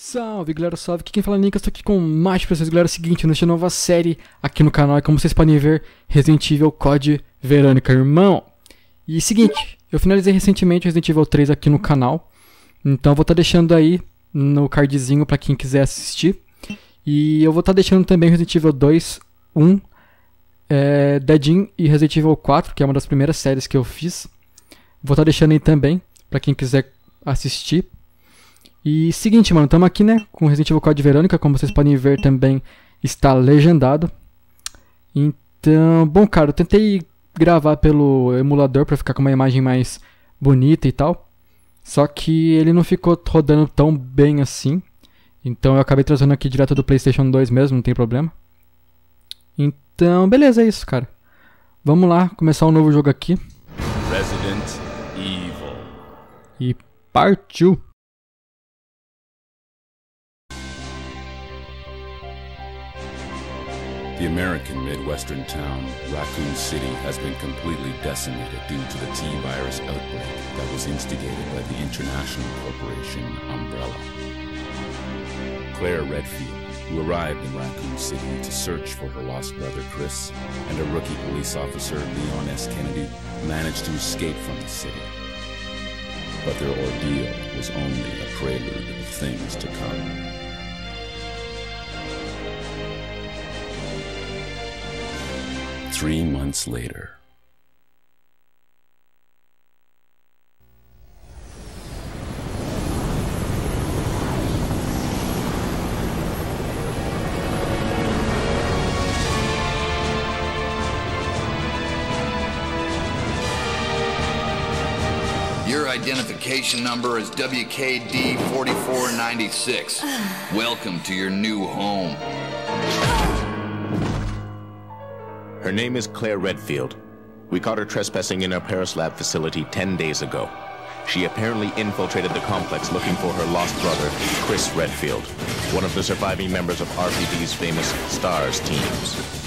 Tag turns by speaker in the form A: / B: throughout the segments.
A: Salve galera, salve, aqui quem fala é eu estou aqui com mais pra vocês galera, é o seguinte, nesta nova série aqui no canal, e como vocês podem ver, Resident Evil Code Verônica, irmão. E seguinte, eu finalizei recentemente Resident Evil 3 aqui no canal, então vou estar tá deixando aí no cardzinho pra quem quiser assistir. E eu vou estar tá deixando também Resident Evil 2, 1, é, Deadin e Resident Evil 4, que é uma das primeiras séries que eu fiz. Vou estar tá deixando aí também, pra quem quiser assistir. E seguinte, mano, estamos aqui, né, com Resident Evil Code Verônica, como vocês podem ver também está legendado. Então, bom, cara, eu tentei gravar pelo emulador para ficar com uma imagem mais bonita e tal. Só que ele não ficou rodando tão bem assim. Então eu acabei trazendo aqui direto do PlayStation 2 mesmo, não tem problema. Então, beleza, é isso, cara. Vamos lá, começar um novo jogo aqui. Resident Evil. E partiu!
B: The American Midwestern town, Raccoon City, has been completely decimated due to the T-virus outbreak that was instigated by the international corporation Umbrella. Claire Redfield, who arrived in Raccoon City to search for her lost brother Chris, and a rookie police officer, Leon S. Kennedy, managed to escape from the city. But their ordeal was only a prelude of things to come. Three months later.
C: Your identification number is WKD 4496. Welcome to your new home.
D: Her name is Claire Redfield. We caught her trespassing in our Paris lab facility 10 days ago. She apparently infiltrated the complex looking for her lost brother, Chris Redfield, one of the surviving members of RPD's famous STARS teams.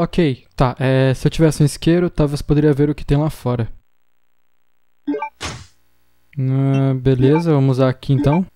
A: Ok, tá. É, se eu tivesse um isqueiro, talvez poderia ver o que tem lá fora. Ah, beleza, vamos usar aqui então.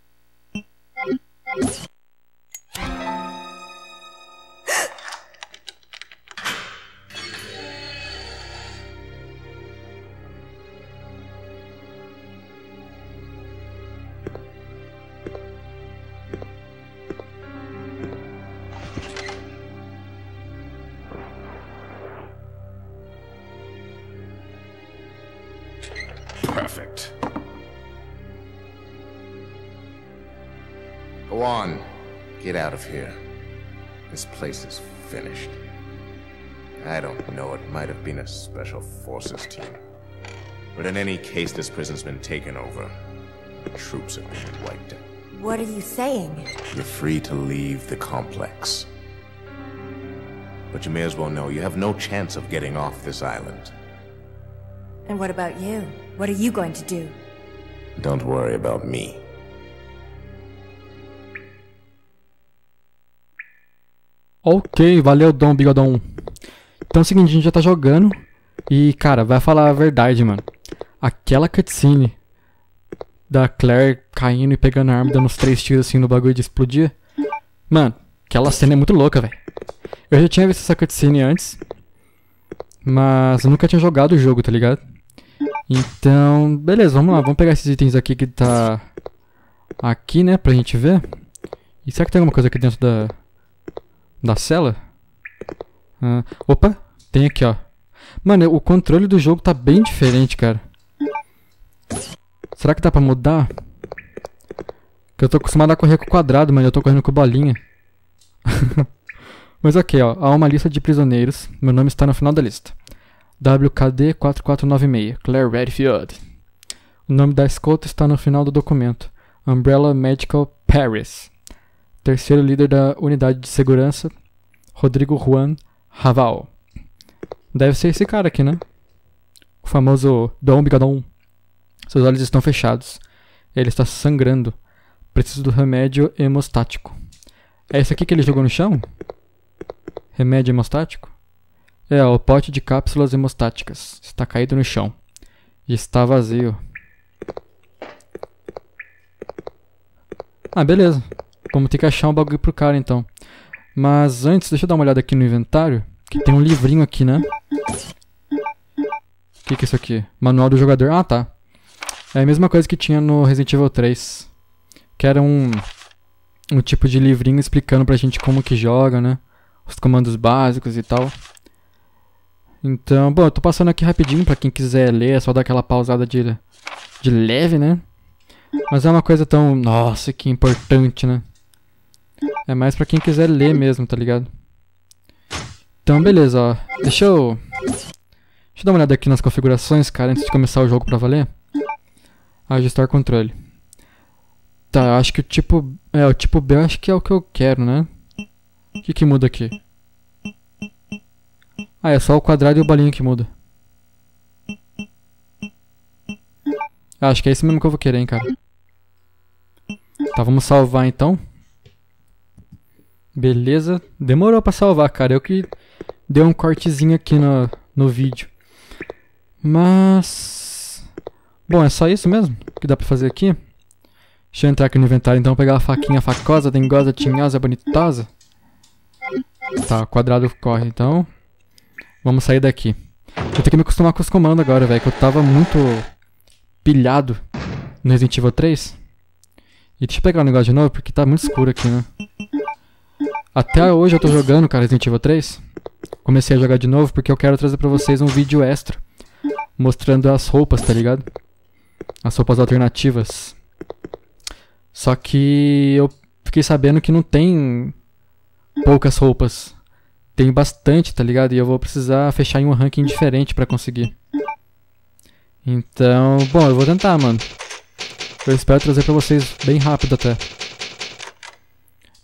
D: Out of here. This place is finished. I don't know, it might have been a special forces team. But in any case, this prison's been taken over. The troops have been wiped out.
E: What are you saying?
D: You're free to leave the complex. But you may as well know you have no chance of getting off this island.
E: And what about you? What are you going to do?
D: Don't worry about me.
A: Ok, valeu Dom Bigodão. Então é o seguinte, a gente já tá jogando. E, cara, vai falar a verdade, mano. Aquela cutscene da Claire caindo e pegando a arma, dando uns três tiros assim no bagulho de explodir. Mano, aquela cena é muito louca, velho. Eu já tinha visto essa cutscene antes. Mas eu nunca tinha jogado o jogo, tá ligado? Então, beleza, vamos lá. Vamos pegar esses itens aqui que tá aqui, né, pra gente ver. E será que tem alguma coisa aqui dentro da da cela? Ah, opa, tem aqui, ó. Mano, o controle do jogo tá bem diferente, cara. Será que dá pra mudar? Que eu tô acostumado a correr com quadrado, mas eu tô correndo com bolinha. mas ok, ó. Há uma lista de prisioneiros. Meu nome está no final da lista. WKD 4496, Claire Redfield. O nome da escolta está no final do documento. Umbrella Medical Paris. Terceiro líder da unidade de segurança, Rodrigo Juan Raval. Deve ser esse cara aqui, né? O famoso Dom Bigadon. Seus olhos estão fechados. Ele está sangrando. Preciso do remédio hemostático. É esse aqui que ele jogou no chão? Remédio hemostático? É, o pote de cápsulas hemostáticas. Está caído no chão. E está vazio. Ah, beleza. Vamos ter que achar um bagulho pro cara então. Mas antes, deixa eu dar uma olhada aqui no inventário. Que tem um livrinho aqui, né? O que, que é isso aqui? Manual do jogador. Ah, tá. É a mesma coisa que tinha no Resident Evil 3. Que era um, um tipo de livrinho explicando pra gente como que joga, né? Os comandos básicos e tal. Então, bom, eu tô passando aqui rapidinho pra quem quiser ler. É só dar aquela pausada de, de leve, né? Mas é uma coisa tão... Nossa, que importante, né? É mais pra quem quiser ler mesmo, tá ligado? Então, beleza, ó. Deixa eu... Deixa eu dar uma olhada aqui nas configurações, cara, antes de começar o jogo pra valer. Ajustar controle. Tá, acho que o tipo... É, o tipo B acho que é o que eu quero, né? O que que muda aqui? Ah, é só o quadrado e o bolinho que muda. Ah, acho que é esse mesmo que eu vou querer, hein, cara. Tá, vamos salvar então. Beleza. Demorou pra salvar, cara. Eu que dei um cortezinho aqui no, no vídeo. Mas... Bom, é só isso mesmo que dá pra fazer aqui. Deixa eu entrar aqui no inventário então, pegar a faquinha facosa, dengosa, tinhosa, bonitosa. Tá, o quadrado corre então. Vamos sair daqui. Eu tenho que me acostumar com os comandos agora, velho, que eu tava muito pilhado no Resident Evil 3. E deixa eu pegar o negócio de novo, porque tá muito escuro aqui, né? Até hoje eu tô jogando, cara, Resident Evil 3. Comecei a jogar de novo porque eu quero trazer pra vocês um vídeo extra. Mostrando as roupas, tá ligado? As roupas alternativas. Só que eu fiquei sabendo que não tem poucas roupas. Tem bastante, tá ligado? E eu vou precisar fechar em um ranking diferente pra conseguir. Então, bom, eu vou tentar, mano. Eu espero trazer pra vocês bem rápido até.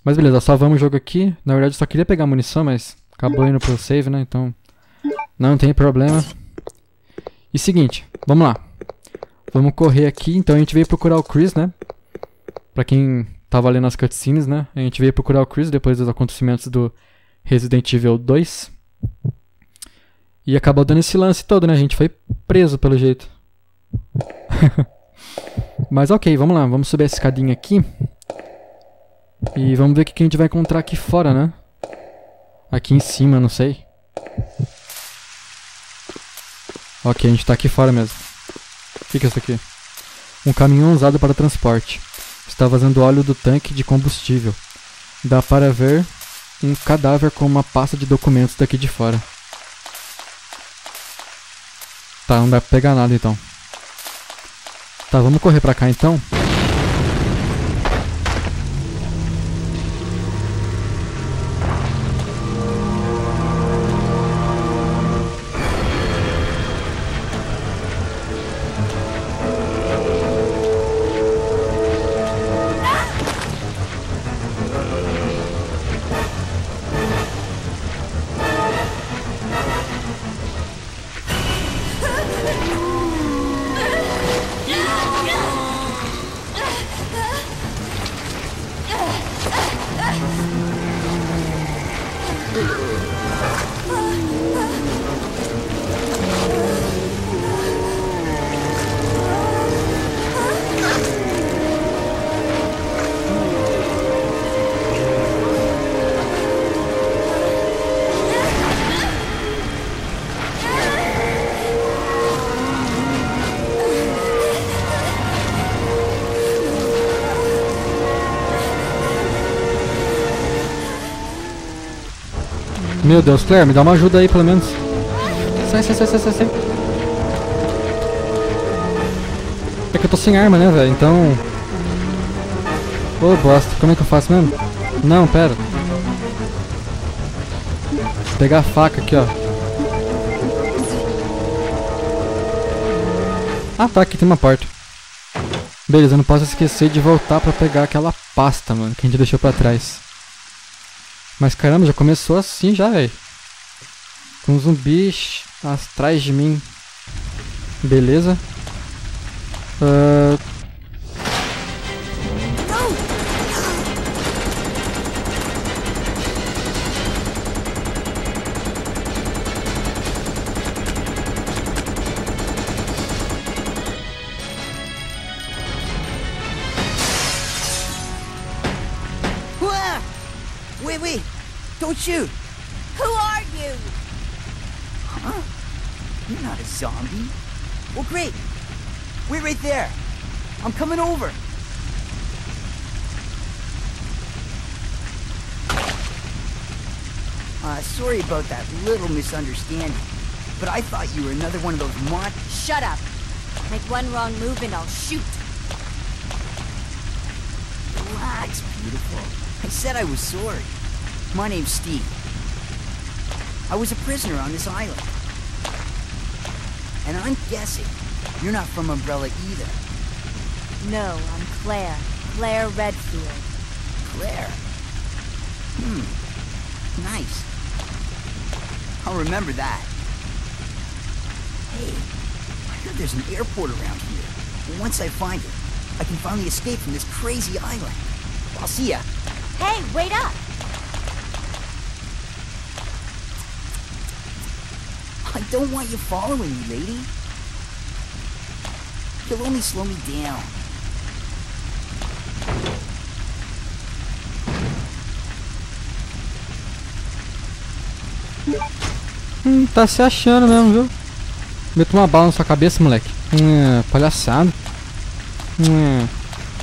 A: Mas beleza, salvamos o jogo aqui. Na verdade eu só queria pegar munição, mas acabou indo pro save, né? Então não tem problema. E seguinte, vamos lá. Vamos correr aqui. Então a gente veio procurar o Chris, né? Pra quem tava lendo as cutscenes, né? A gente veio procurar o Chris depois dos acontecimentos do Resident Evil 2. E acabou dando esse lance todo, né? A gente foi preso pelo jeito. Mas ok, vamos lá. Vamos subir essa escadinha aqui. E vamos ver o que a gente vai encontrar aqui fora, né? Aqui em cima, não sei. Ok, a gente tá aqui fora mesmo. O que, é isso aqui? Um caminhão usado para transporte. Está vazando óleo do tanque de combustível. Dá para ver um cadáver com uma pasta de documentos daqui de fora. Tá, não dá pra pegar nada então. Tá, vamos correr pra cá então. Meu Deus, Claire, me dá uma ajuda aí pelo menos. Sai, sai, sai, sai, sai. É que eu tô sem arma, né, velho? Então. Ô, bosta, como é que eu faço mesmo? Não, pera. Vou pegar a faca aqui, ó. Ah, tá, aqui tem uma porta. Beleza, eu não posso esquecer de voltar pra pegar aquela pasta, mano, que a gente deixou pra trás. Mas caramba, já começou assim já, velho. Com zumbis atrás de mim. Beleza. Uh...
F: I'm coming over. Uh, sorry about that little misunderstanding. But I thought you were another one of those mon-
E: Shut up. Make one wrong move and I'll shoot.
F: Relax, beautiful. I said I was sorry. My name's Steve. I was a prisoner on this island. And I'm guessing you're not from Umbrella either.
E: No, I'm Claire. Claire Redfield.
F: Claire. Hmm. Nice. I'll remember that. Hey, I heard there's an airport around here. Once I find it, I can finally escape from this crazy island. I'll see ya.
E: Hey, wait up!
F: I don't want you following me, lady. You'll only slow me down.
A: Hum, tá se achando mesmo, viu? Meto uma bala na sua cabeça, moleque. Hum, palhaçada. Hum.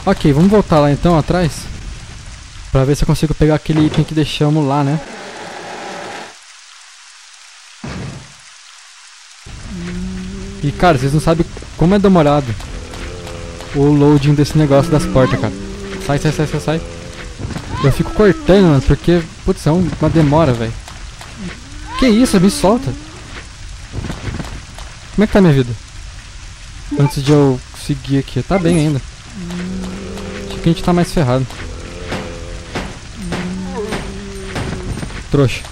A: Ok, vamos voltar lá então atrás. Pra ver se eu consigo pegar aquele item que deixamos lá, né? E cara, vocês não sabem como é demorado o loading desse negócio das portas, cara. Sai, sai, sai, sai, sai. Eu fico cortando, mano, porque, putz, é um- uma demora, velho. Que isso, me solta. Como é que tá minha vida? Antes de eu seguir aqui. Tá bem ainda. Acho que a gente tá mais ferrado. Trouxa.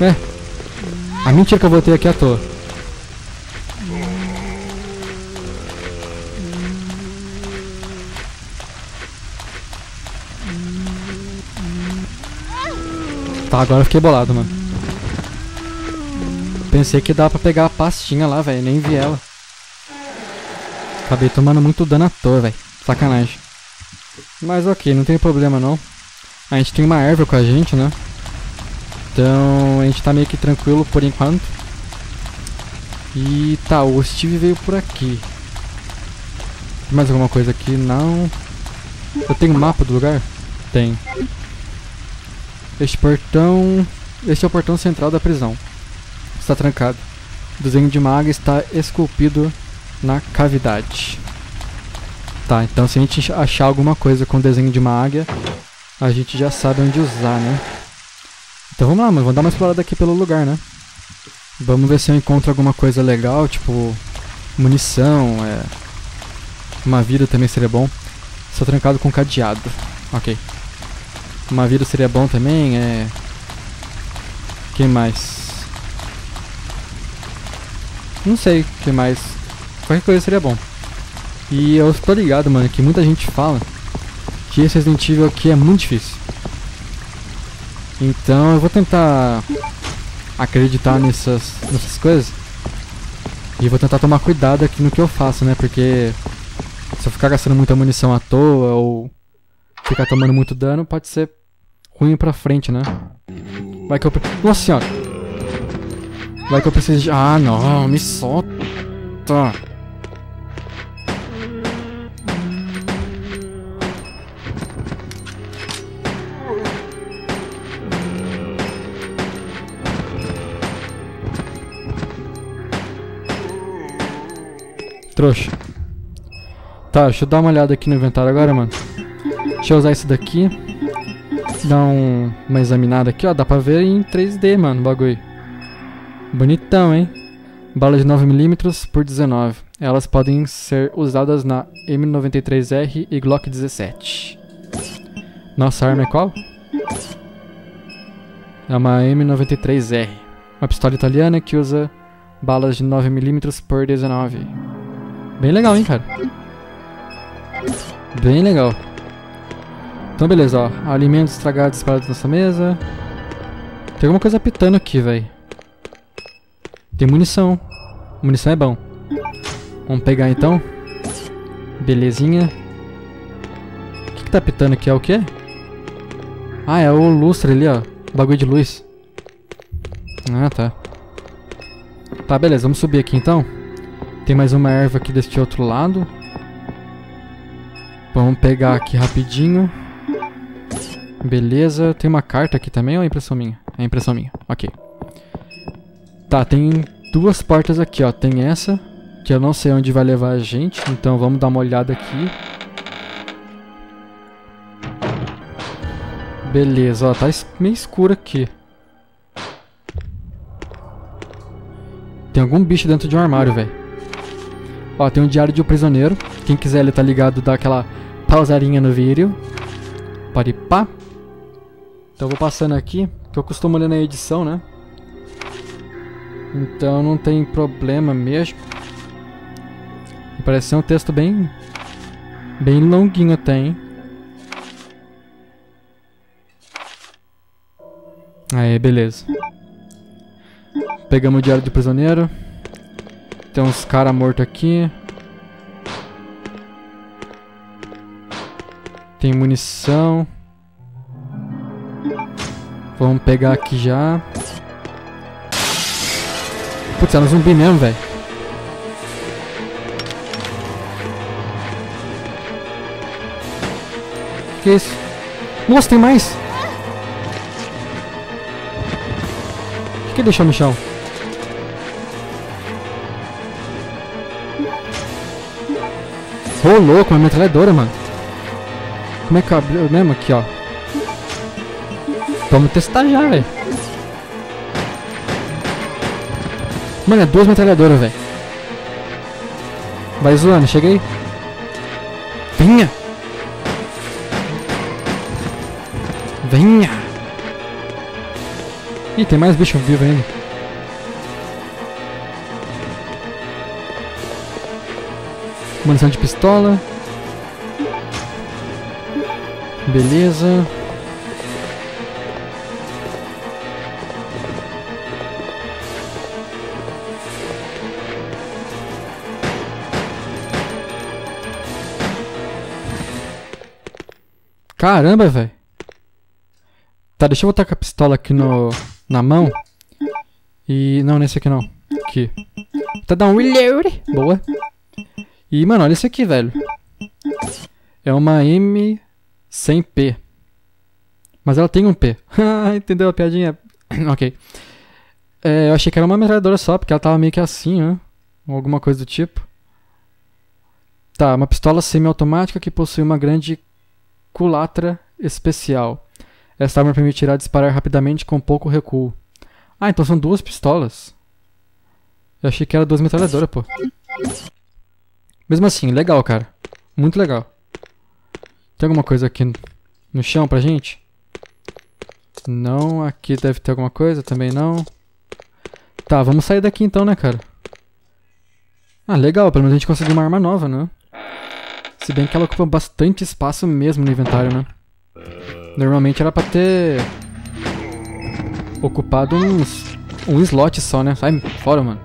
A: É. A mentira que eu voltei aqui à toa. Tá, agora eu fiquei bolado, mano. pensei que dava pra pegar a pastinha lá, velho. Nem vi ela. Acabei tomando muito dano à toa, velho. Sacanagem. Mas ok, não tem problema não. A gente tem uma erva com a gente, né? Então a gente tá meio que tranquilo por enquanto. E tá, o Steve veio por aqui. Tem mais alguma coisa aqui? Não. Eu tenho mapa do lugar? Tem. Este portão... Este é o portão central da prisão. Está trancado. O desenho de maga está esculpido na cavidade. Tá, então se a gente achar alguma coisa com desenho de uma águia, a gente já sabe onde usar, né? Então vamos lá, mano. Vamos dar uma explorada aqui pelo lugar, né? Vamos ver se eu encontro alguma coisa legal, tipo munição, é... Uma vida também seria bom. Sou trancado com cadeado. Ok. Uma vida seria bom também, é... Quem mais? Não sei, que mais. Qualquer coisa seria bom. E eu tô ligado, mano, que muita gente fala que esse Resident Evil aqui é muito difícil. Então eu vou tentar acreditar nessas, nessas coisas. E vou tentar tomar cuidado aqui no que eu faço, né? Porque se eu ficar gastando muita munição à toa ou ficar tomando muito dano, pode ser ruim pra frente, né? Vai que eu... Nossa senhora! Vai que eu preciso de... Ah, não! Me solta! Trouxa. Tá, deixa eu dar uma olhada aqui no inventário agora, mano. Deixa eu usar esse daqui. Dar um, uma examinada aqui, ó. Dá pra ver em 3D, mano, o bagulho. Bonitão, hein? Bala de 9mm por 19. Elas podem ser usadas na M93R e Glock 17. Nossa arma é qual? É uma M93R. Uma pistola italiana que usa balas de 9mm por 19. Bem legal, hein, cara. Bem legal. Então, beleza, ó. Alimentos estragados espalhados nessa mesa. Tem alguma coisa pitando aqui, velho. Tem munição. Munição é bom. Vamos pegar, então. Belezinha. O que, que tá pitando aqui? É o quê? Ah, é o lustre ali, ó. Bagulho de luz. Ah, tá. Tá, beleza. Vamos subir aqui, então. Tem mais uma erva aqui deste outro lado. Vamos pegar aqui rapidinho. Beleza. Tem uma carta aqui também ou é impressão minha? É impressão minha. Ok. Tá, tem duas portas aqui, ó. Tem essa, que eu não sei onde vai levar a gente. Então vamos dar uma olhada aqui. Beleza, ó. Tá meio escuro aqui. Tem algum bicho dentro de um armário, velho. Ó, tem um diário de um prisioneiro. Quem quiser ele tá ligado, dá aquela pausarinha no vídeo. Pode pá. Então vou passando aqui, que eu costumo ler na edição, né? Então não tem problema mesmo. Parece ser um texto bem... Bem longuinho até, hein? Aí, beleza. Pegamos o diário de prisioneiro. Tem uns caras mortos aqui. Tem munição. Vamos pegar aqui já. Putz, é um zumbi mesmo, velho. Que isso? Nossa, tem mais! O que deixou no chão? Ô, oh, louco, uma metralhadora, mano. Como é que eu abri mesmo aqui, ó? Vamos testar já, velho. Mano, é duas metralhadoras, velho. Vai zoando, cheguei. Venha! Venha! Ih, tem mais bicho vivo ainda. Munição de pistola. Beleza. Caramba, velho. Tá, deixa eu botar com a pistola aqui no, na mão. E. Não, nesse aqui não. Aqui. Tá dando um reload. Boa. E, mano, olha isso aqui, velho. É uma M100P. Mas ela tem um P. Entendeu a piadinha? ok. É, eu achei que era uma metralhadora só, porque ela tava meio que assim, né? Ou alguma coisa do tipo. Tá, uma pistola semiautomática que possui uma grande culatra especial. Esta arma permitirá disparar rapidamente com pouco recuo. Ah, então são duas pistolas. Eu achei que era duas metralhadoras, pô. Mesmo assim, legal, cara. Muito legal. Tem alguma coisa aqui no chão pra gente? Não, aqui deve ter alguma coisa, também não. Tá, vamos sair daqui então, né, cara? Ah, legal, pelo menos a gente conseguiu uma arma nova, né? Se bem que ela ocupa bastante espaço mesmo no inventário, né? Normalmente era pra ter... Ocupado uns... Um slot só, né? Sai fora, mano.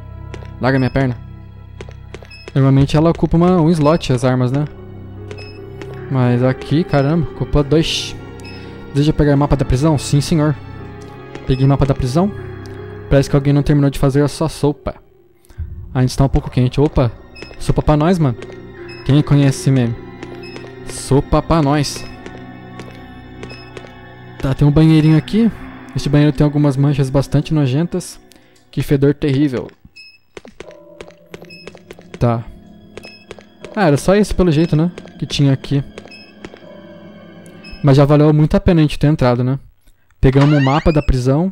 A: Larga minha perna. Normalmente ela ocupa uma, um slot, as armas, né? Mas aqui, caramba, ocupa dois. Deseja pegar mapa da prisão? Sim, senhor. Peguei mapa da prisão. Parece que alguém não terminou de fazer a sua sopa. Ainda está um pouco quente. Opa, sopa pra nós, mano. Quem conhece meme? Sopa pra nós. Tá, tem um banheirinho aqui. Este banheiro tem algumas manchas bastante nojentas. Que fedor terrível. Tá. Ah, era só isso pelo jeito, né? Que tinha aqui. Mas já valeu muito a pena a gente ter entrado, né? Pegamos o mapa da prisão.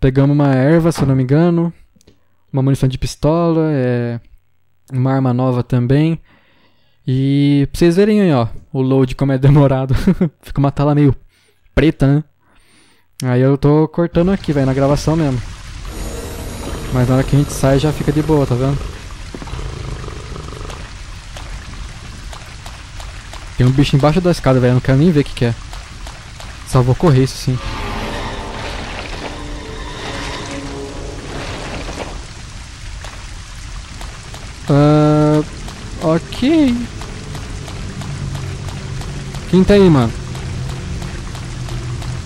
A: Pegamos uma erva, se eu não me engano. Uma munição de pistola. É... Uma arma nova também. E pra vocês verem aí, ó. O load como é demorado. Fica uma tela meio preta, né? Aí eu tô cortando aqui, velho, na gravação mesmo. Mas na hora que a gente sai já fica de boa, tá vendo? Tem um bicho embaixo da escada, velho. Não quero nem ver o que, que é. Só vou correr isso sim. Uh, ok. Quem tá aí, mano?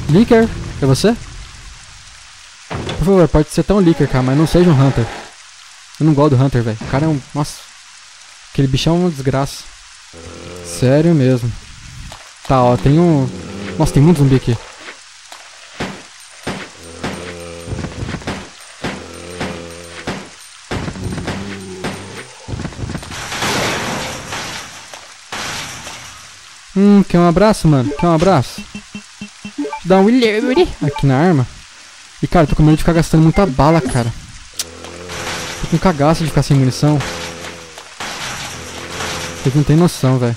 A: Licker? É você? Por favor, pode ser tão Licker, cara, mas não seja um Hunter. Eu não gosto do Hunter, velho. O cara é um... Nossa. Aquele bichão é uma desgraça. Sério mesmo. Tá, ó, tem um... Nossa, tem muito zumbi aqui. Hum, quer um abraço, mano? Quer um abraço? Dá um aqui na arma. E cara, tô com medo de ficar gastando muita bala, cara. Tô com cagaço de ficar sem munição. Vocês não tem noção, velho.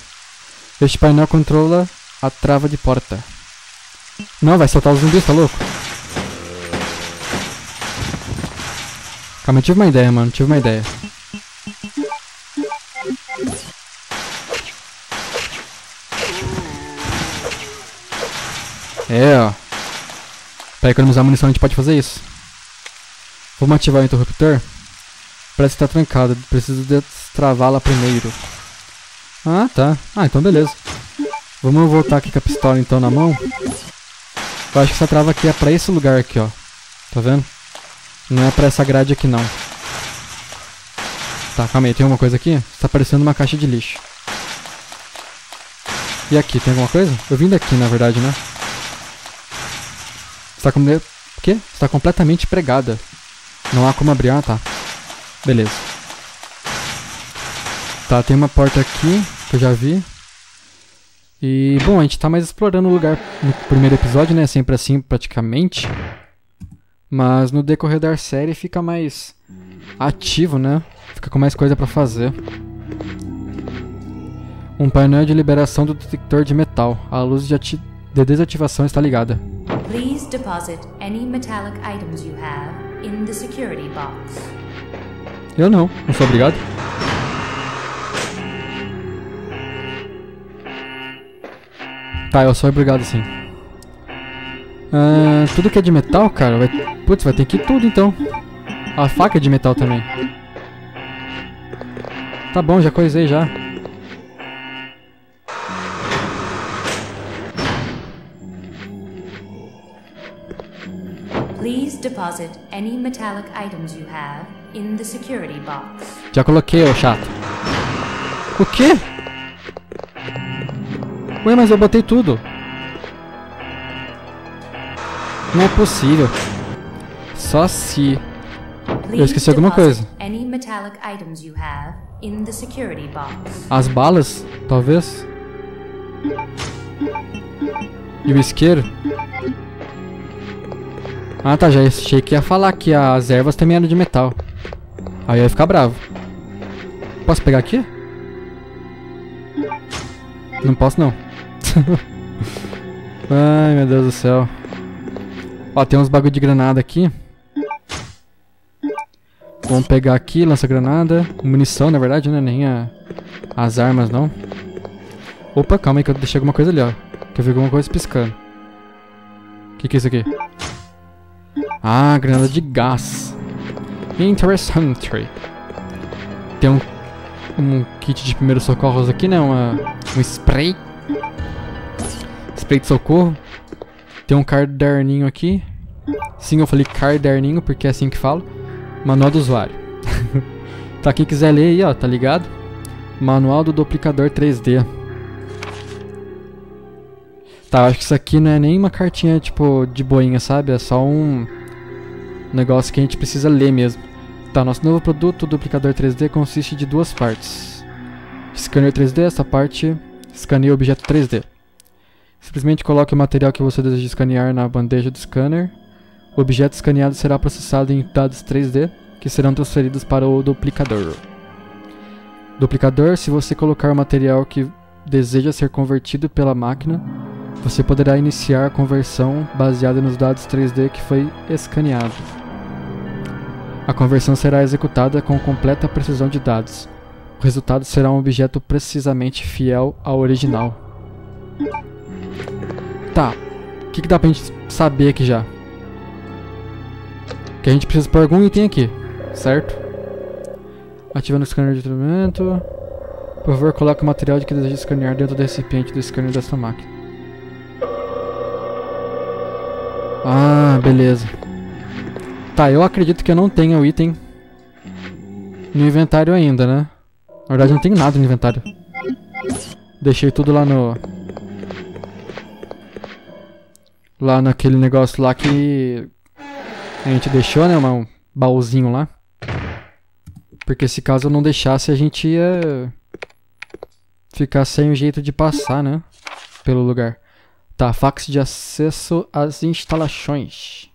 A: Este painel controla a trava de porta. Não, vai soltar os zumbis, tá louco? Calma, eu tive uma ideia, mano. Tive uma ideia. É, ó. Pra economizar munição a gente pode fazer isso. Vamos ativar o interruptor. Parece que tá trancado. Preciso destravá-la primeiro. Ah, tá. Ah, então beleza. Vamos voltar aqui com a pistola então na mão. Eu acho que essa trava aqui é pra esse lugar aqui, ó. Tá vendo? Não é pra essa grade aqui, não. Tá, calma aí. Tem alguma coisa aqui? Tá parecendo uma caixa de lixo. E aqui, tem alguma coisa? Eu vim daqui, na verdade, né? Está com... O quê? Está completamente pregada. Não há como abrir. Ah, tá. Beleza. Tá, tem uma porta aqui que eu já vi. E, bom, a gente tá mais explorando o lugar no primeiro episódio, né? Sempre assim, praticamente. Mas no decorrer da série fica mais ativo, né? Fica com mais coisa pra fazer. Um painel de liberação do detector de metal. A luz de, de desativação está ligada. Please deposit any metallic items you have in the security box. Eu não, não sou obrigado. Tá, eu sou obrigado sim. Uh, tudo que é de metal, cara, vai... Putz, vai ter que ir tudo então. A faca é de metal também. Tá bom, já coisei já.
G: Please deposit any metallic items you have in the security box.
A: Já coloquei, ô chato. O quê? Ué, mas eu botei tudo. Não é possível. Só se.
G: Please
A: esqueci alguma coisa.
G: Any metallic items you have in the security box.
A: As balas, talvez. E o isqueiro? Ah tá, já achei que ia falar que as ervas também eram de metal. Aí eu ia ficar bravo. Posso pegar aqui? Não posso não. Ai meu Deus do céu. Ó, tem uns bagulho de granada aqui. Vamos pegar aqui, lança-granada. Munição, na verdade, né? Nem a, as armas, não. Opa, calma aí que eu deixei alguma coisa ali, ó. Que eu vi alguma coisa piscando. O que, que é isso aqui? Ah, granada de gás. Interessante. Tem um, um kit de primeiros socorros aqui, né? Uma, um spray. Spray de socorro. Tem um caderninho aqui. Sim, eu falei caderninho porque é assim que falo. Manual do usuário. tá, quem quiser ler aí, ó, tá ligado? Manual do duplicador 3D. Tá, acho que isso aqui não é nem uma cartinha, tipo, de boinha, sabe? É só um negócio que a gente precisa ler mesmo. Tá, nosso novo produto, o duplicador 3D, consiste de duas partes. Scanner 3D, essa parte escaneia o objeto 3D. Simplesmente coloque o material que você deseja escanear na bandeja do scanner. O objeto escaneado será processado em dados 3D, que serão transferidos para o duplicador. Duplicador, se você colocar o material que deseja ser convertido pela máquina, você poderá iniciar a conversão baseada nos dados 3D que foi escaneado. A conversão será executada com completa precisão de dados. O resultado será um objeto precisamente fiel ao original. Tá, o que, que dá pra gente saber aqui já? Que a gente precisa por algum item aqui, certo? Ativando o scanner de tratamento. Por favor, coloque o material de que deseja escanear dentro do recipiente do scanner desta máquina. Ah, beleza. Tá, eu acredito que eu não tenha o item no inventário ainda, né? Na verdade, não tenho nada no inventário. Deixei tudo lá no... Lá naquele negócio lá que... A gente deixou, né? Um baúzinho lá. Porque se caso eu não deixasse, a gente ia... Ficar sem o jeito de passar, né? Pelo lugar. Tá, fax de acesso às instalações.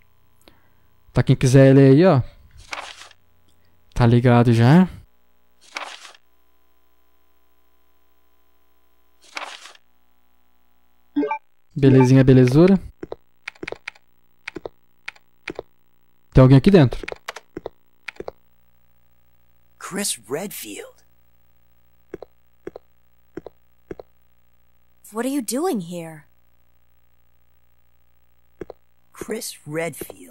A: Tá, quem quiser ler aí, ó. Tá ligado já? Belezinha, belezura. Tem alguém aqui dentro.
F: Chris Redfield.
E: What are you doing here?
F: Chris Redfield.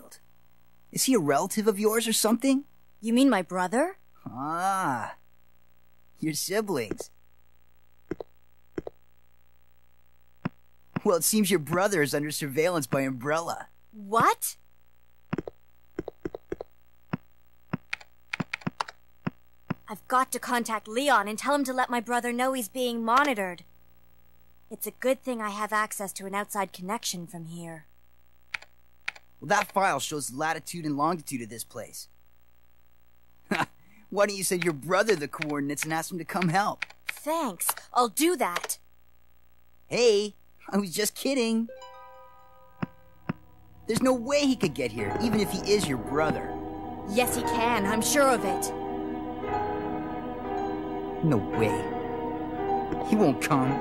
F: Is he a relative of yours or something?
E: You mean my brother?
F: Ah, your siblings. Well, it seems your brother is under surveillance by Umbrella.
E: What? I've got to contact Leon and tell him to let my brother know he's being monitored. It's a good thing I have access to an outside connection from here.
F: Well, that file shows the latitude and longitude of this place. Why don't you send your brother the coordinates and ask him to come help?
E: Thanks. I'll do that.
F: Hey, I was just kidding. There's no way he could get here, even if he is your brother.
E: Yes, he can. I'm sure of it.
F: No way. He won't come.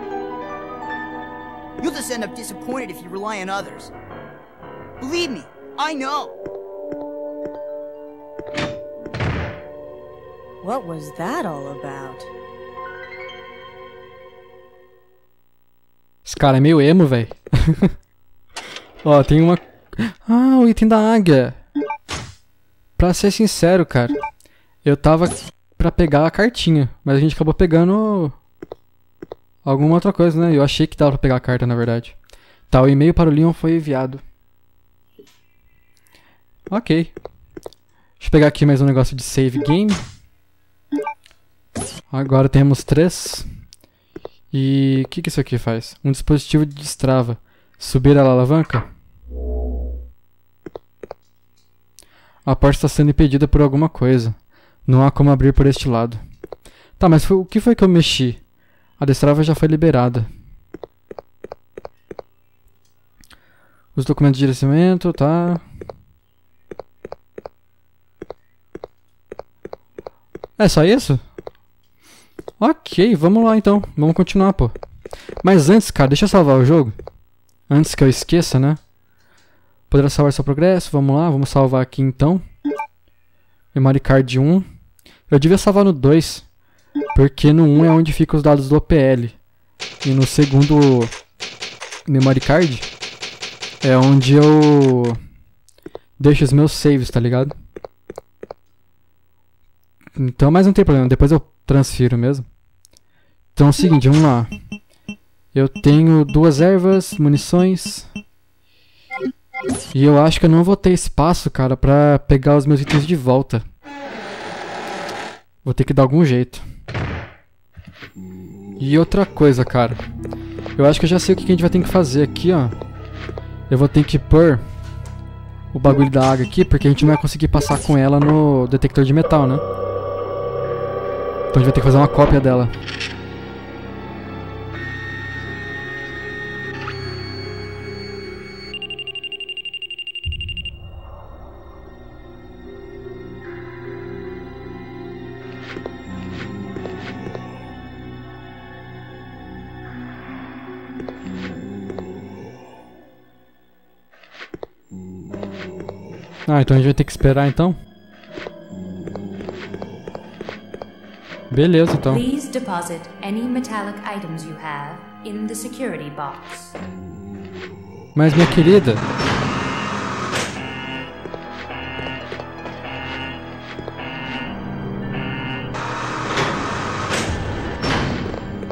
F: You'll just end up disappointed if you rely on others. Believe me, I know.
E: What was that all about?
A: Esse cara é meio emo, velho. Ó, tem uma. Ah, o item da águia. Pra ser sincero, cara, eu tava pra pegar a cartinha, mas a gente acabou pegando alguma outra coisa, né? Eu achei que dava pra pegar a carta, na verdade. Tá, o e-mail para o Leon foi enviado. Ok. Deixa eu pegar aqui mais um negócio de save game. Agora temos três. E o que, que isso aqui faz? Um dispositivo de destrava. Subir a alavanca? A porta está sendo impedida por alguma coisa. Não há como abrir por este lado. Tá, mas foi, o que foi que eu mexi? A destrava já foi liberada. Os documentos de direcionamento, tá. É só isso? Ok, vamos lá então. Vamos continuar, pô. Mas antes, cara, deixa eu salvar o jogo. Antes que eu esqueça, né? Poderá salvar seu progresso. Vamos lá, vamos salvar aqui então. Memory card 1. Eu devia salvar no 2. Porque no 1 é onde ficam os dados do OPL. E no segundo memory card é onde eu deixo os meus saves, tá ligado? Então, mas não tem problema, depois eu transfiro mesmo. Então é o seguinte, vamos lá. Eu tenho duas ervas, munições. E eu acho que eu não vou ter espaço, cara, pra pegar os meus itens de volta. Vou ter que dar algum jeito. E outra coisa, cara. Eu acho que eu já sei o que a gente vai ter que fazer aqui, ó. Eu vou ter que pôr o bagulho da água aqui, porque a gente não vai conseguir passar com ela no detector de metal, né? Então a gente vai ter que fazer uma cópia dela. Ah, então a gente vai ter que esperar então? Beleza, então.
G: Please deposit any metallic items you have in the security box.
A: Mas minha querida.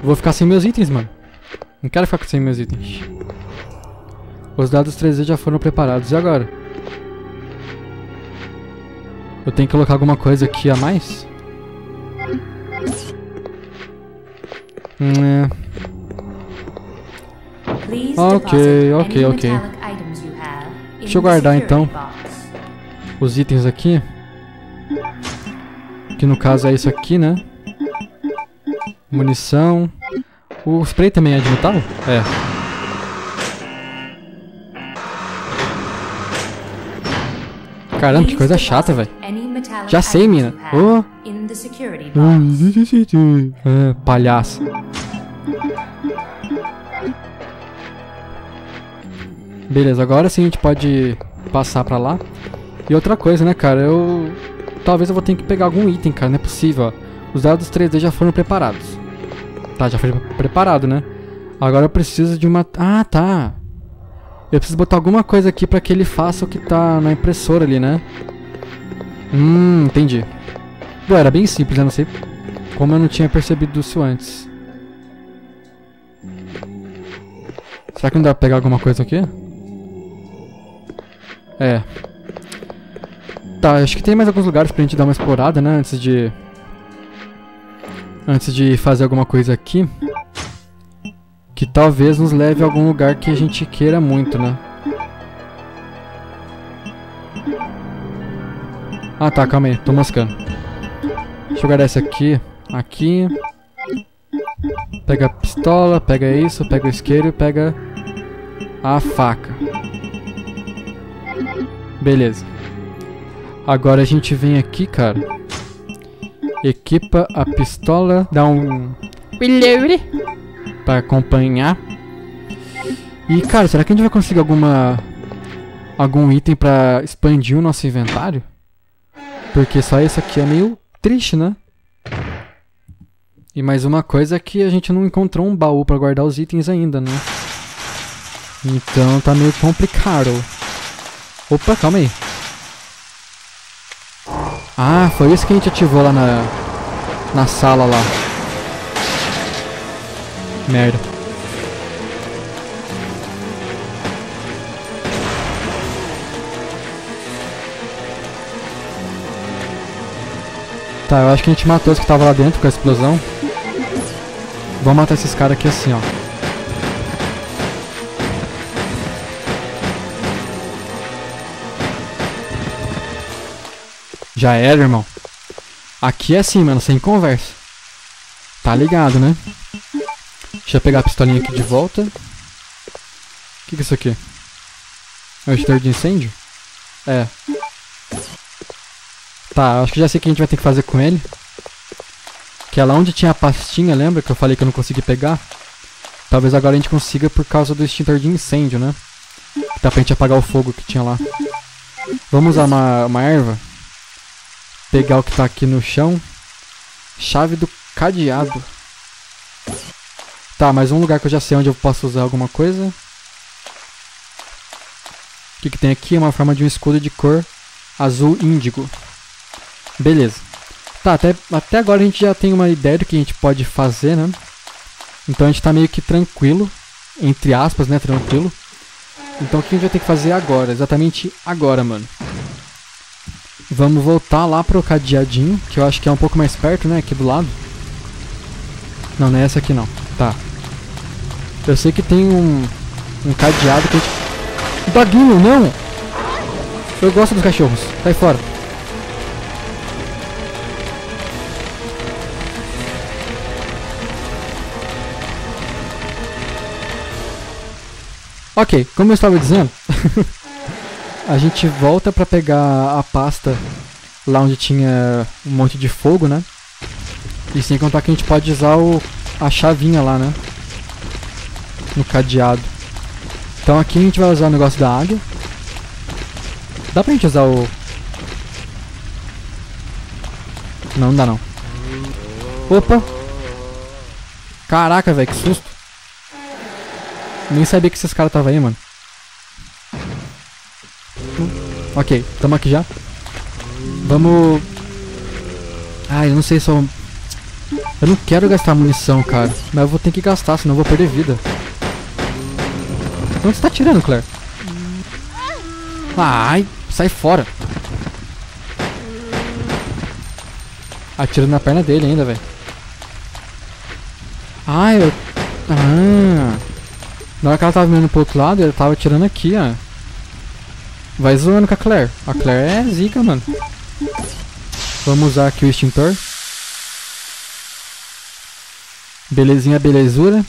A: Vou ficar sem meus itens, mano. Não quero ficar sem meus itens. Os dados 3D já foram preparados. E agora? Eu tenho que colocar alguma coisa aqui a mais? É. Ok, ok, ok. Deixa eu guardar, então. Os itens aqui. Que no caso é isso aqui, né? Munição. O spray também é de metal? É. Caramba, que coisa chata, velho. Já sei, mina. Oh. É, palhaço. Beleza, agora sim a gente pode passar pra lá. E outra coisa, né, cara, eu... Talvez eu vou ter que pegar algum item, cara, não é possível, ó. Os dados 3D já foram preparados. Tá, já foi preparado, né? Agora eu preciso de uma... Ah, tá. Eu preciso botar alguma coisa aqui pra que ele faça o que tá na impressora ali, né? Hum, entendi. Bom, era bem simples, eu não sei como eu não tinha percebido isso antes. Será que não dá pra pegar alguma coisa aqui? É. Tá, acho que tem mais alguns lugares pra gente dar uma explorada, né? Antes de... Antes de fazer alguma coisa aqui. Que talvez nos leve a algum lugar que a gente queira muito, né? Ah tá, calma aí, tô moscando. Deixa eu guardar esse aqui. Aqui. Pega a pistola, pega isso, pega o isqueiro, pega a faca. Beleza. Agora a gente vem aqui, cara. Equipa a pistola, dá um para acompanhar. E cara, será que a gente vai conseguir alguma algum item pra expandir o nosso inventário? Porque só isso aqui é meio triste, né? E mais uma coisa é que a gente não encontrou um baú pra guardar os itens ainda, né? Então tá meio complicado. Opa, calma aí. Ah, foi isso que a gente ativou lá na, na sala lá. Merda. Tá, eu acho que a gente matou os que estavam lá dentro com a explosão. Vamos matar esses caras aqui assim, ó. Já era, irmão. Aqui é assim, mano, sem conversa. Tá ligado, né? Deixa eu pegar a pistolinha aqui de volta. O que, que é isso aqui? É um de incêndio? É. Tá, acho que já sei o que a gente vai ter que fazer com ele. Que é lá onde tinha a pastinha, lembra que eu falei que eu não consegui pegar? Talvez agora a gente consiga por causa do extintor de incêndio, né? Dá pra gente apagar o fogo que tinha lá. Vamos usar uma, uma erva. Pegar o que tá aqui no chão. Chave do cadeado. Tá, mais um lugar que eu já sei onde eu posso usar alguma coisa. O que, que tem aqui? Uma forma de um escudo de cor azul índigo. Beleza. Tá, até, até agora a gente já tem uma ideia do que a gente pode fazer, né? Então a gente tá meio que tranquilo. Entre aspas, né? Tranquilo. Então o que a gente vai ter que fazer agora? Exatamente agora, mano. Vamos voltar lá pro cadeadinho, que eu acho que é um pouco mais perto, né? Aqui do lado. Não, não é essa aqui não. Tá. Eu sei que tem um, um cadeado que a gente... Doguinho, não! Eu gosto dos cachorros. Sai fora. Ok, como eu estava dizendo, a gente volta para pegar a pasta lá onde tinha um monte de fogo, né? E sem contar que a gente pode usar o, a chavinha lá, né? No cadeado. Então aqui a gente vai usar o negócio da águia. Dá pra gente usar o... Não, não dá não. Opa! Caraca, velho, que susto. Nem sabia que esses caras estavam aí, mano. Ok, tamo aqui já. Vamos... Ah, eu não sei se eu... Eu não quero gastar munição, cara. Mas eu vou ter que gastar, senão eu vou perder vida. Onde você tá tirando, Claire? Ai, sai fora. Atira na perna dele ainda, velho. Ai, eu... Ah... Na hora que ela tava mirando pro outro lado, ele tava atirando aqui, ó. Vai zoando com a Claire. A Claire é zica, mano. Vamos usar aqui o extintor. Belezinha, belezura.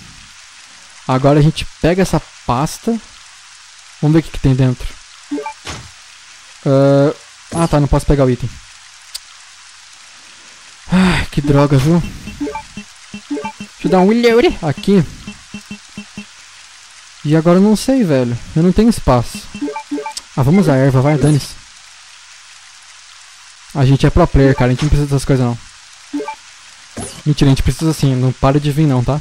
A: Agora a gente pega essa pasta. Vamos ver o que, que tem dentro. Uh, ah tá, não posso pegar o item. Ai, que droga, viu? Deixa eu dar um olhore aqui. E agora eu não sei, velho. Eu não tenho espaço. Ah, vamos a erva, vai, dane-se. A gente é pro player, cara. A gente não precisa dessas coisas, não. Mentira, a gente precisa sim. Não para de vir, não, tá?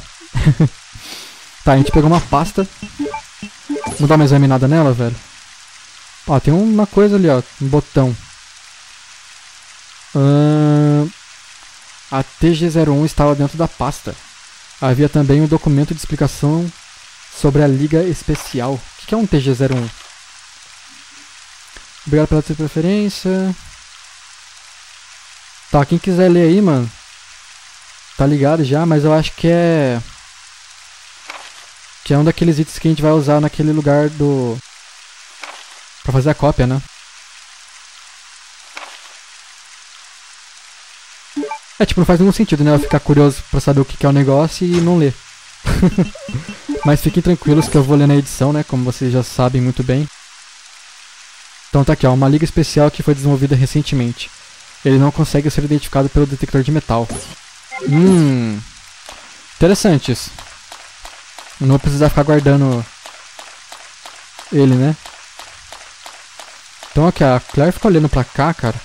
A: tá, a gente pegou uma pasta. Vamos dar uma examinada nela, velho. Ó, tem uma coisa ali, ó. Um botão. Uh... A TG01 estava dentro da pasta. Havia também um documento de explicação sobre a Liga Especial. O que é um TG01? Obrigado pela sua preferência. Tá, quem quiser ler aí, mano. Tá ligado já, mas eu acho que é. Que é um daqueles itens que a gente vai usar naquele lugar do. Pra fazer a cópia, né? É, tipo, não faz nenhum sentido, né? Eu ficar curioso pra saber o que é o negócio e não ler. Mas fiquem tranquilos que eu vou ler na edição, né? Como vocês já sabem muito bem. Então tá aqui, ó, uma liga especial que foi desenvolvida recentemente. Ele não consegue ser identificado pelo detector de metal. Hum. Interessante isso. Não vou precisar ficar guardando ele, né? Então aqui, a Claire fica olhando pra cá, cara.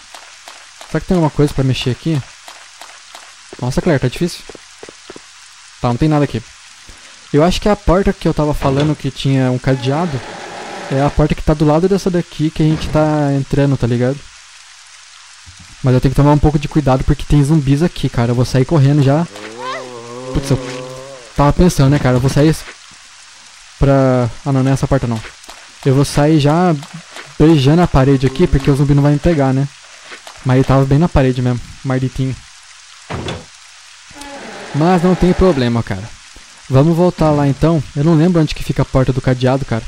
A: Será que tem alguma coisa pra mexer aqui? Nossa, Claire, tá difícil. Tá, não tem nada aqui. Eu acho que a porta que eu tava falando que tinha um cadeado é a porta que tá do lado dessa daqui que a gente tá entrando, tá ligado? Mas eu tenho que tomar um pouco de cuidado porque tem zumbis aqui, cara. Eu vou sair correndo já. Putz, eu tava pensando, né, cara? Eu vou sair pra... Ah, não, não é essa porta, não. Eu vou sair já beijando a parede aqui porque o zumbi não vai me pegar, né? Mas ele tava bem na parede mesmo, marditinho. Mas não tem problema, cara. Vamos voltar lá então. Eu não lembro onde que fica a porta do cadeado, cara.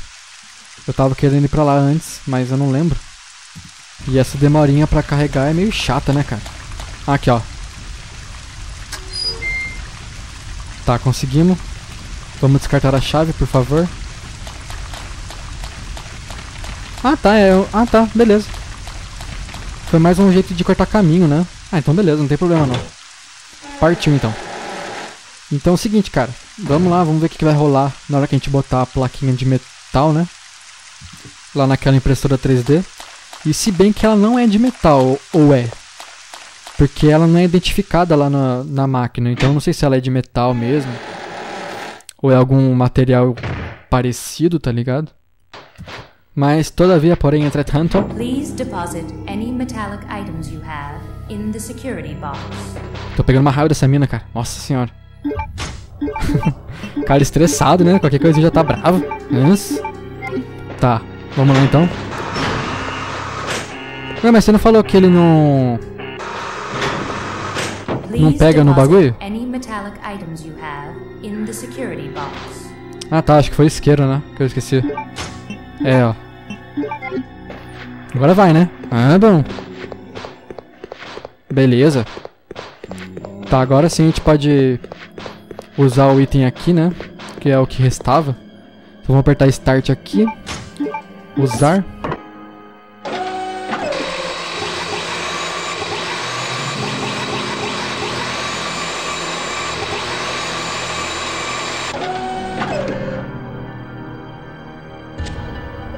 A: Eu tava querendo ir pra lá antes, mas eu não lembro. E essa demorinha pra carregar é meio chata, né, cara? Aqui, ó. Tá, conseguimos. Vamos descartar a chave, por favor. Ah, tá. É, ah, tá. Beleza. Foi mais um jeito de cortar caminho, né? Ah, então beleza. Não tem problema, não. Partiu, então. Então é o seguinte, cara. Vamos lá, vamos ver o que, vai rolar na hora que a gente botar a plaquinha de metal, né? Lá naquela impressora 3D. E se bem que ela não é de metal, ou é? Porque ela não é identificada lá na, na máquina. Então eu não sei se ela é de metal mesmo. Ou é algum material parecido, tá ligado? Mas todavia, porém, entretanto.
G: Please deposit any metallic items you have in the security box.
A: Tô pegando uma raiva dessa mina, cara. Nossa senhora. cara estressado, né? Qualquer coisa já tá bravo. Nossa. Tá, vamos lá então. Não, mas você não falou que ele não. Não pega no bagulho? Ah tá, acho que foi isqueiro, né? Que eu esqueci. É, ó. Agora vai, né? Ah, bom. Beleza. Tá, agora sim a gente pode usar o item aqui, né? Que é o que restava. Então vamos apertar Start aqui. Usar.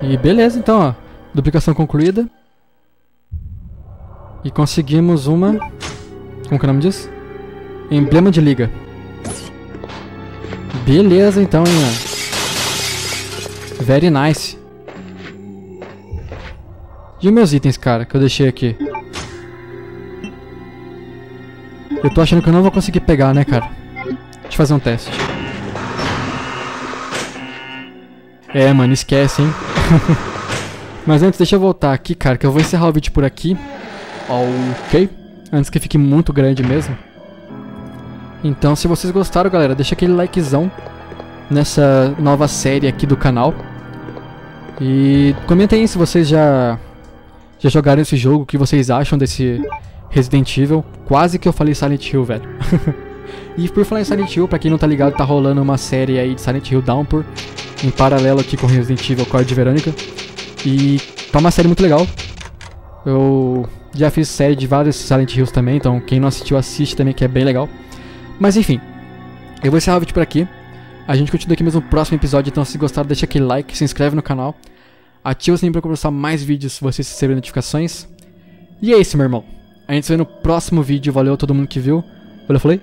A: E beleza, então, ó. Duplicação concluída. E conseguimos uma... Como que é o nome disso? Emblema de liga. Beleza, então, hein. Very nice. E os meus itens, cara, que eu deixei aqui? Eu tô achando que eu não vou conseguir pegar, né, cara? Deixa eu fazer um teste. É, mano, esquece, hein? Mas antes, deixa eu voltar aqui, cara, que eu vou encerrar o vídeo por aqui. Ok? Antes que fique muito grande mesmo. Então, se vocês gostaram, galera, deixa aquele likezão nessa nova série aqui do canal. E comentem aí se vocês já já jogaram esse jogo, o que vocês acham desse Resident Evil. Quase que eu falei Silent Hill, velho. e por falar em Silent Hill, pra quem não tá ligado, tá rolando uma série aí de Silent Hill Downpour, em paralelo aqui com Resident Evil Code Verônica. E tá uma série muito legal. Eu já fiz série de vários Silent Hills também, então quem não assistiu assiste também, que é bem legal. Mas enfim, eu vou encerrar o vídeo por aqui. A gente continua aqui mesmo no próximo episódio, então se gostaram, deixa aquele like, se inscreve no canal. Ativa o sininho pra começar mais vídeos se vocês receberem notificações. E é isso, meu irmão. A gente se vê no próximo vídeo. Valeu a todo mundo que viu. Valeu, falei.